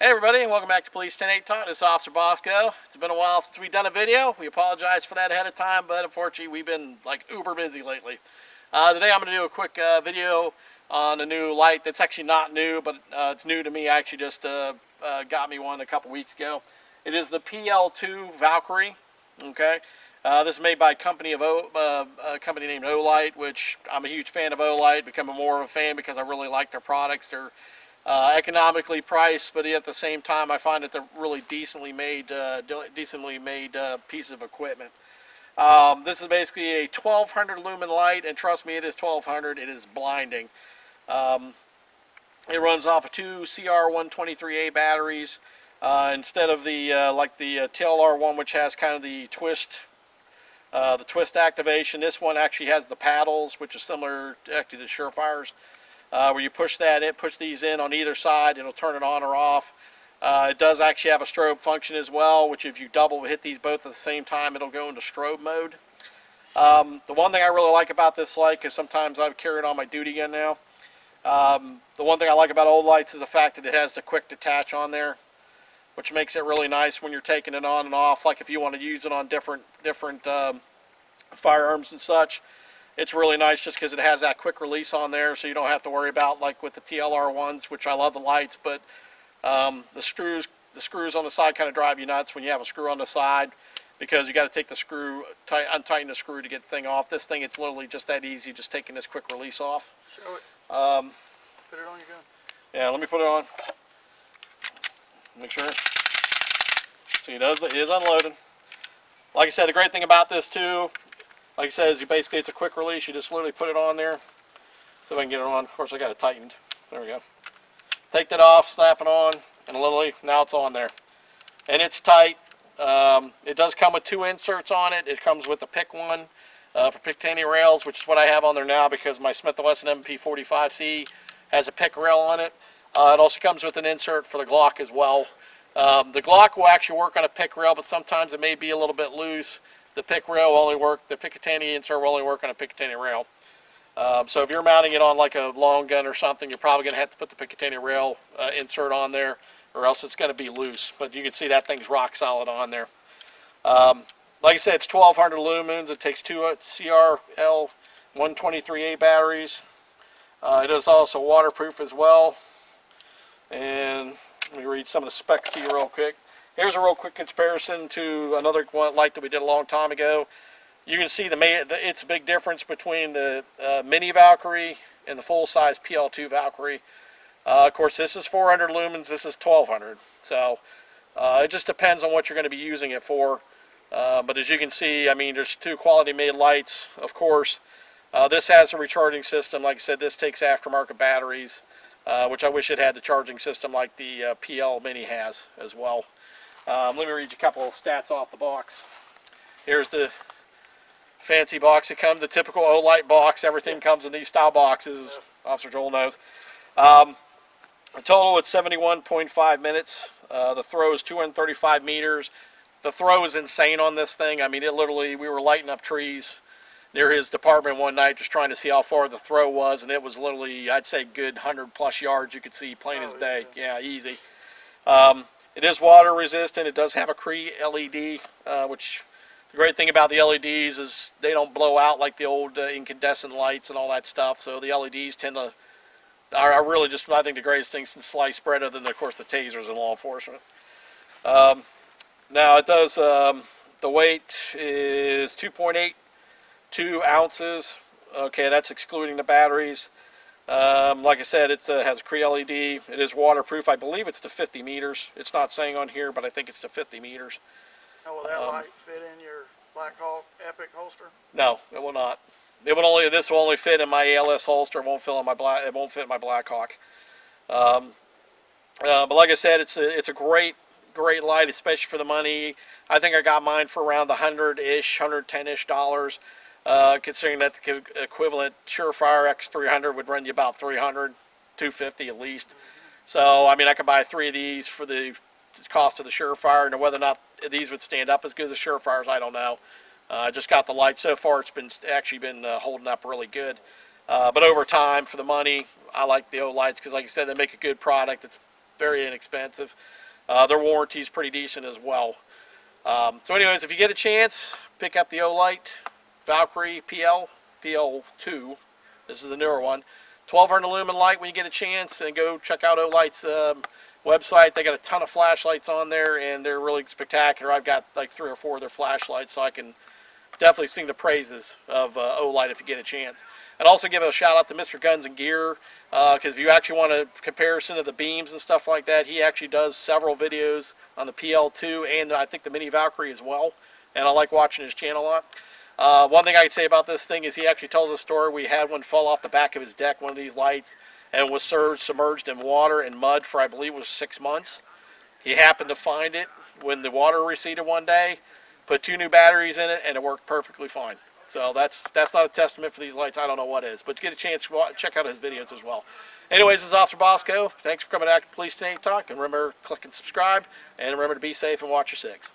Hey everybody, and welcome back to Police 108 Talk. This is Officer Bosco. It's been a while since we've done a video. We apologize for that ahead of time, but unfortunately we've been like uber busy lately. Uh, today I'm going to do a quick uh, video on a new light that's actually not new, but uh, it's new to me. I actually just uh, uh, got me one a couple weeks ago. It is the PL2 Valkyrie. Okay, uh, this is made by a company of a company named Olight, which I'm a huge fan of Olight. Become more of a fan because I really like their products. They're uh, economically priced, but at the same time, I find that they're really decently made, uh, decently made uh, piece of equipment. Um, this is basically a 1200 lumen light, and trust me, it is 1200. It is blinding. Um, it runs off of two CR123A batteries uh, instead of the uh, like the uh, TLR one, which has kind of the twist, the twist activation. This one actually has the paddles, which is similar to, to the Surefires uh, where you push that in, push these in on either side, it'll turn it on or off. Uh, it does actually have a strobe function as well, which if you double hit these both at the same time, it'll go into strobe mode. Um, the one thing I really like about this light, because sometimes I carry it on my duty gun now, um, the one thing I like about Olights is the fact that it has the quick detach on there, which makes it really nice when you're taking it on and off, like if you want to use it on different, different um, firearms and such it's really nice just because it has that quick release on there so you don't have to worry about like with the TLR ones which I love the lights but um, the screws the screws on the side kind of drive you nuts when you have a screw on the side because you got to take the screw tight, untighten the screw to get the thing off. This thing it's literally just that easy just taking this quick release off. Show it. Um, put it on your gun. yeah let me put it on. Make sure. See it is unloading. Like I said the great thing about this too like I said, you basically it's a quick release. You just literally put it on there. So I can get it on. Of course, I got it tightened. There we go. Take that off, slap it on, and literally now it's on there. And it's tight. Um, it does come with two inserts on it. It comes with a pick one uh, for Picatinny rails, which is what I have on there now because my Smith & Wesson M&P45C has a pick rail on it. Uh, it also comes with an insert for the Glock as well. Um, the Glock will actually work on a pick rail, but sometimes it may be a little bit loose the pick rail will only work, the Picatinny insert will only work on a Picatinny rail. Um, so if you're mounting it on like a long gun or something, you're probably going to have to put the Picatinny rail uh, insert on there or else it's going to be loose. But you can see that thing's rock solid on there. Um, like I said, it's 1200 lumens. It takes two uh, CRL 123A batteries. Uh, it is also waterproof as well. And let me read some of the specs to you real quick. Here's a real quick comparison to another light that we did a long time ago. You can see the, it's a big difference between the uh, mini Valkyrie and the full-size PL2 Valkyrie. Uh, of course, this is 400 lumens, this is 1200. So uh, it just depends on what you're going to be using it for. Uh, but as you can see, I mean, there's two quality-made lights, of course. Uh, this has a recharging system. Like I said, this takes aftermarket batteries, uh, which I wish it had the charging system like the PL Mini has as well. Um, let me read you a couple of stats off the box. Here's the fancy box. It comes the typical Olight box. Everything comes in these style boxes. Officer Joel knows. Um, the total it's 71.5 minutes. Uh, the throw is 235 meters. The throw is insane on this thing. I mean, it literally, we were lighting up trees near his department one night just trying to see how far the throw was, and it was literally, I'd say, good 100 plus yards you could see plain oh, as day. Yeah, yeah easy. Um, it is water resistant. It does have a Cree LED, uh, which the great thing about the LEDs is they don't blow out like the old uh, incandescent lights and all that stuff. So the LEDs tend to are, are, really just I think the greatest thing since sliced bread, other than of course the tasers in law enforcement. Um, now it does. Um, the weight is 2.82 ounces. Okay, that's excluding the batteries. Um, like I said, it uh, has a Cree LED. It is waterproof. I believe it's to 50 meters. It's not saying on here, but I think it's to 50 meters. Now, will that um, light fit in your Blackhawk Epic holster? No, it will not. It will only. This will only fit in my ALS holster. It won't fit in my black. It won't fit in my Blackhawk. Um, uh, but like I said, it's a it's a great great light, especially for the money. I think I got mine for around hundred ish, hundred ten ish dollars. Uh, considering that the equivalent Surefire X300 would run you about 300, 250 at least. So, I mean, I could buy three of these for the cost of the Surefire, and whether or not these would stand up as good as the Surefires, I don't know. Uh, I uh, just got the light. So far, it's been actually been uh, holding up really good. Uh, but over time, for the money, I like the Olights because, like I said, they make a good product. It's very inexpensive. Uh, their warranty is pretty decent as well. Um, so anyways, if you get a chance, pick up the Olight Valkyrie PL, PL2. This is the newer one. 1200 lumen light when you get a chance and go check out Olight's um, website. They got a ton of flashlights on there and they're really spectacular. I've got like three or four of their flashlights so I can definitely sing the praises of uh, Olight if you get a chance. And also give a shout out to Mr. Guns and Gear because if you actually want a comparison of the beams and stuff like that, he actually does several videos on the PL2 and I think the Mini Valkyrie as well. And I like watching his channel a lot. Uh, one thing I can say about this thing is he actually tells a story. We had one fall off the back of his deck, one of these lights, and was surged, submerged in water and mud for I believe was six months. He happened to find it when the water receded one day, put two new batteries in it, and it worked perfectly fine. So that's that's not a testament for these lights. I don't know what is, but get a chance, wa- check out his videos as well. Anyways, this is Officer Bosco. Thanks for coming to Police Tank Talk, and remember, click and subscribe, and remember to be safe and watch your six.